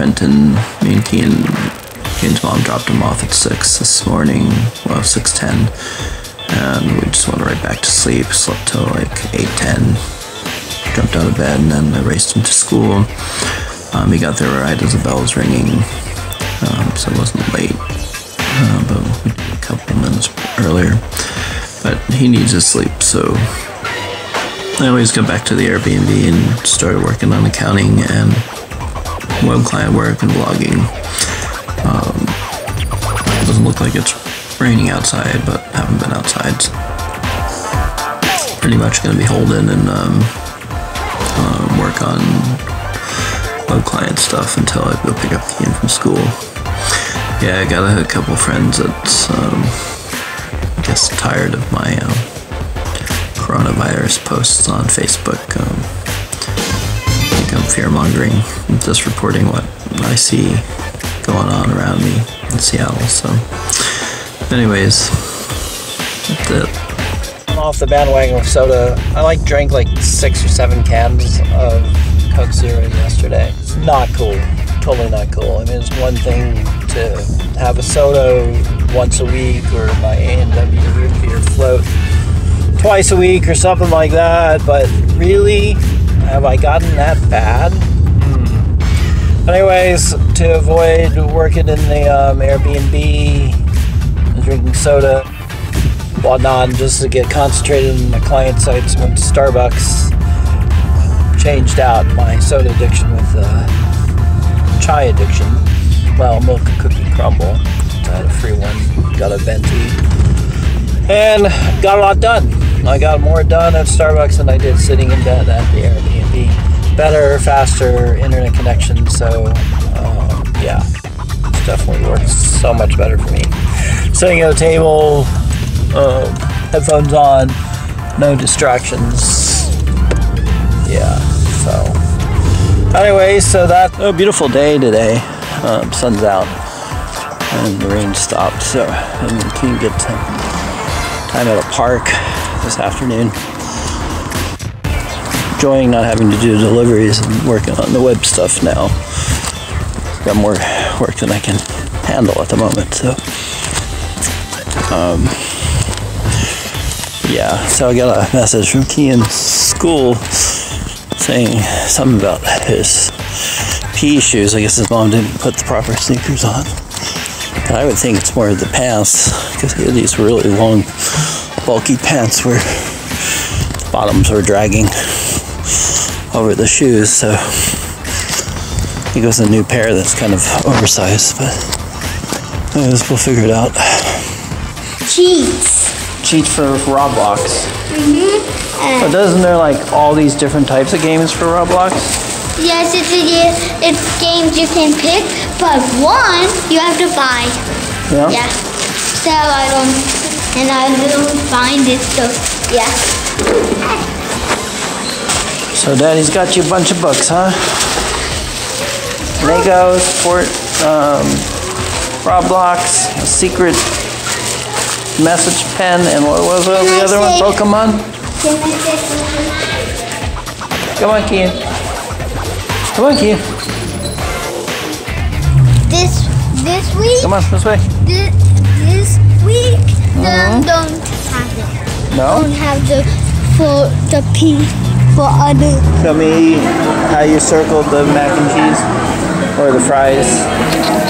Renton. Me and Kian, Kian's mom dropped him off at 6 this morning, well, 6.10. And we just went right back to sleep, slept till like 8.10. Jumped out of bed and then I raced him to school. Um, he got there right as the bell was ringing, um, so it wasn't late. Uh, but we did a couple minutes earlier. But he needs his sleep, so I always go back to the Airbnb and started working on accounting and web client work and blogging. Um, doesn't look like it's raining outside, but haven't been outside. So pretty much going to be holding and um, uh, work on web client stuff until I go pick up Kian from school. Yeah, I got a, couple friends that's, um, I guess, tired of my um, coronavirus posts on Facebook. Um, I think I'm fear mongering, just reporting what I see going on around me in Seattle. So, anyways, that's it. I'm off the bandwagon with soda. I like drank like six or seven cans of Coke Zero yesterday. It's not cool. Totally not cool. I mean, it's one thing to have a soda once a week or my A&W root beer float twice a week or something like that, but really, have I gotten that bad? Anyways, to avoid working in the um, Airbnb, drinking soda, whatnot, just to get concentrated in the client sites, went to Starbucks, changed out my soda addiction with uh, chai addiction. Well, milk cookie crumble. I had a free one, got a venti, and got a lot done. I got more done at Starbucks than I did sitting in bed at the Airbnb. Better, faster internet connection, so uh, yeah, it definitely works so much better for me. Sitting at a table, uh, headphones on, no distractions. Yeah, so. Anyway, so that a beautiful day today. Um, sun's out and the rain stopped, so I can get time at a park this afternoon. Enjoying not having to do deliveries and working on the web stuff now. Got more work than I can handle at the moment, so. Um, yeah, so I got a message from Kian's school saying something about his PE shoes. I guess his mom didn't put the proper sneakers on. I would think it's more of the pants because he had these really long, bulky pants where the bottoms were dragging over the shoes. So he goes a new pair that's kind of oversized, but anyways, we'll figure it out. Cheats. Cheat for Roblox. Mm-hmm. But doesn't there like all these different types of games for Roblox? Yes, it's, a, it's games you can pick, but one you have to buy. Yeah. Yeah. So I don't, and I will find it. So yeah. So Daddy's got you a bunch of books, huh? Legos, Fort, um, Roblox, a secret message pen, and what was the I other one? Pokemon? Can I say something? Come on, Kian. Come on, Kian. This this week, Come on, this way. this, this week, them don't have it. No? Don't have the for the P for other. Show me how you circled the mac and cheese or the fries.